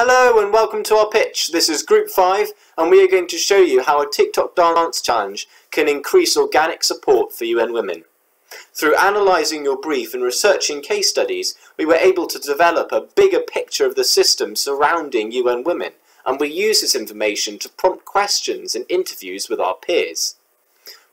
Hello and welcome to our pitch. This is Group 5 and we are going to show you how a TikTok dance challenge can increase organic support for UN Women. Through analysing your brief and researching case studies, we were able to develop a bigger picture of the system surrounding UN Women and we use this information to prompt questions and interviews with our peers.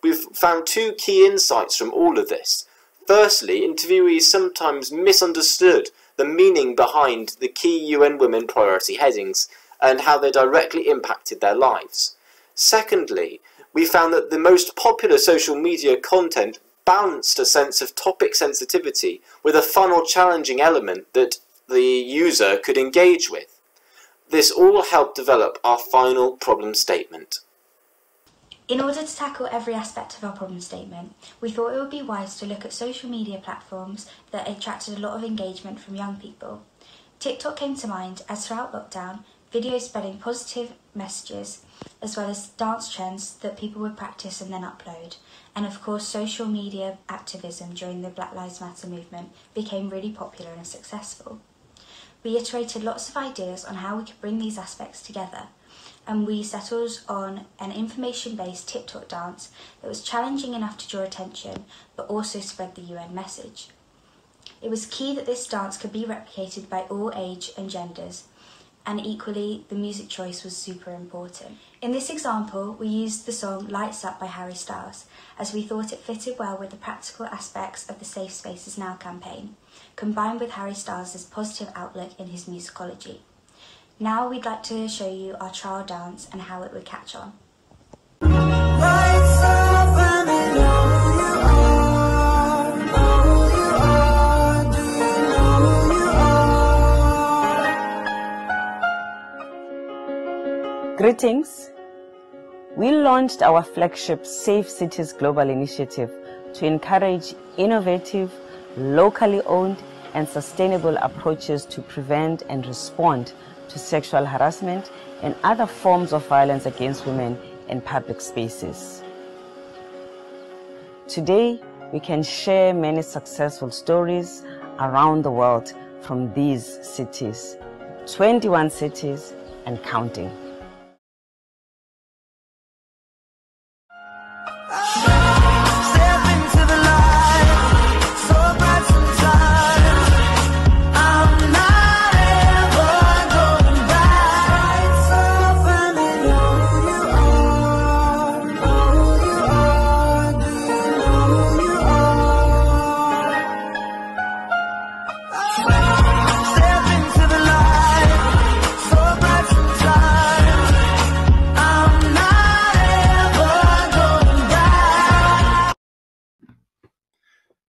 We've found two key insights from all of this. Firstly, interviewees sometimes misunderstood the meaning behind the key UN Women priority headings and how they directly impacted their lives. Secondly, we found that the most popular social media content balanced a sense of topic sensitivity with a fun or challenging element that the user could engage with. This all helped develop our final problem statement. In order to tackle every aspect of our problem statement, we thought it would be wise to look at social media platforms that attracted a lot of engagement from young people. TikTok came to mind as throughout lockdown, videos spreading positive messages, as well as dance trends that people would practice and then upload. And of course, social media activism during the Black Lives Matter movement became really popular and successful. We iterated lots of ideas on how we could bring these aspects together and we settled on an information-based TikTok dance that was challenging enough to draw attention but also spread the UN message. It was key that this dance could be replicated by all age and genders and equally the music choice was super important. In this example we used the song Lights Up by Harry Styles as we thought it fitted well with the practical aspects of the Safe Spaces Now campaign, combined with Harry Styles' positive outlook in his musicology. Now we'd like to show you our trial dance and how it would catch on. Greetings. We launched our flagship Safe Cities Global Initiative to encourage innovative, locally owned and sustainable approaches to prevent and respond to sexual harassment and other forms of violence against women in public spaces. Today, we can share many successful stories around the world from these cities, 21 cities and counting.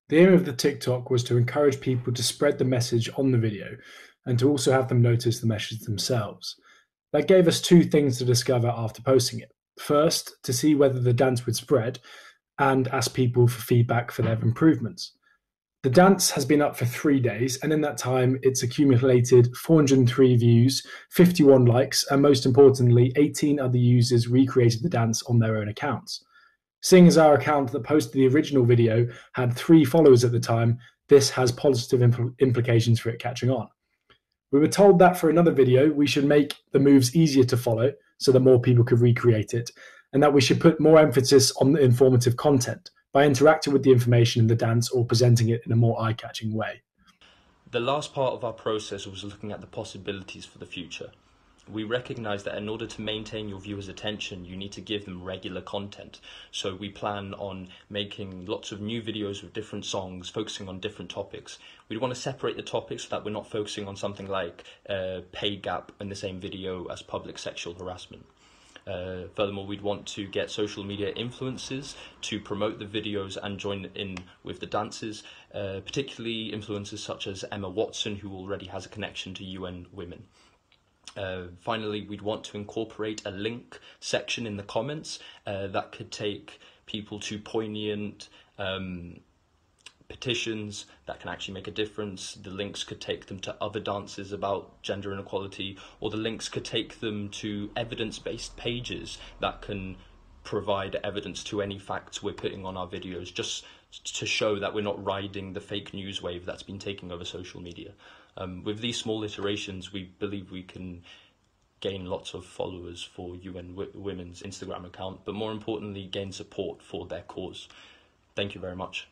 The aim of the TikTok was to encourage people to spread the message on the video and to also have them notice the message themselves. That gave us two things to discover after posting it. First, to see whether the dance would spread and ask people for feedback for their improvements. The dance has been up for three days, and in that time, it's accumulated 403 views, 51 likes, and most importantly, 18 other users recreated the dance on their own accounts. Seeing as our account that posted the original video had three followers at the time, this has positive impl- implications for it catching on. We were told that for another video, we should make the moves easier to follow so that more people could recreate it, and that we should put more emphasis on the informative content by interacting with the information in the dance or presenting it in a more eye catching way. The last part of our process was looking at the possibilities for the future we recognize that in order to maintain your viewers' attention, you need to give them regular content. So we plan on making lots of new videos with different songs, focusing on different topics. We'd want to separate the topics so that we're not focusing on something like uh, pay gap in the same video as public sexual harassment. Uh, furthermore, we'd want to get social media influencers to promote the videos and join in with the dances, uh, particularly influencers such as Emma Watson, who already has a connection to UN Women. Uh, finally, we'd want to incorporate a link section in the comments uh, that could take people to poignant um, petitions that can actually make a difference. The links could take them to other dances about gender inequality, or the links could take them to evidence based pages that can provide evidence to any facts we're putting on our videos, just to show that we're not riding the fake news wave that's been taking over social media. Um, with these small iterations, we believe we can gain lots of followers for UN w- Women's Instagram account, but more importantly, gain support for their cause. Thank you very much.